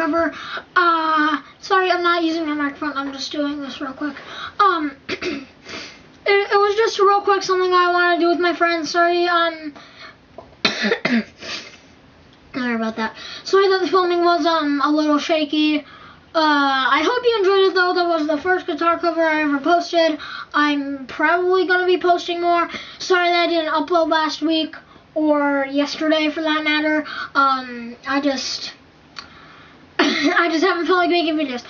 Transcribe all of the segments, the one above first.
cover. Uh, sorry, I'm not using my microphone. I'm just doing this real quick. Um, it, it was just real quick something I wanted to do with my friends. Sorry, um, sorry about that. Sorry that the filming was um a little shaky. Uh, I hope you enjoyed it though. That was the first guitar cover I ever posted. I'm probably gonna be posting more. Sorry that I didn't upload last week or yesterday for that matter. Um, I just, I just haven't felt like making videos.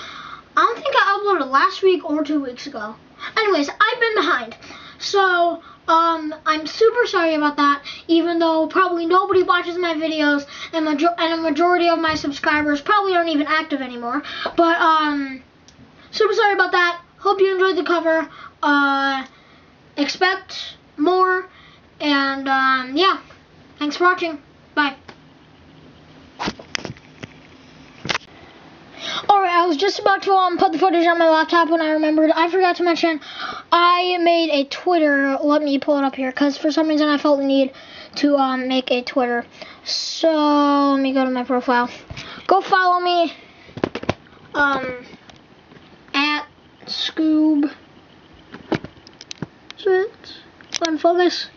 I don't think I uploaded last week or two weeks ago. Anyways, I've been behind. So, um, I'm super sorry about that, even though probably nobody watches my videos, and, major- and a majority of my subscribers probably aren't even active anymore. But, um, super sorry about that. Hope you enjoyed the cover. Uh, expect more, and, um, yeah. Thanks for watching. Bye. Alright, I was just about to um, put the footage on my laptop when I remembered. I forgot to mention, I made a Twitter. Let me pull it up here, because for some reason I felt the need to um, make a Twitter. So, let me go to my profile. Go follow me. Um, at Scoob. Is it? And focus.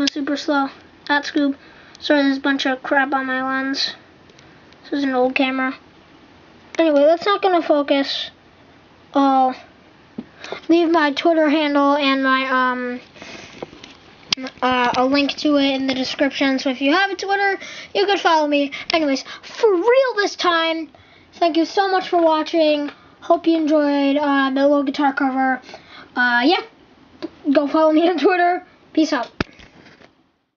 Is super slow. At Scoob. Sorry, there's a bunch of crap on my lens. This is an old camera. Anyway, that's not gonna focus. I'll leave my Twitter handle and my um uh, a link to it in the description. So if you have a Twitter, you could follow me. Anyways, for real this time. Thank you so much for watching. Hope you enjoyed uh, the little guitar cover. Uh, yeah, go follow me on Twitter. Peace out.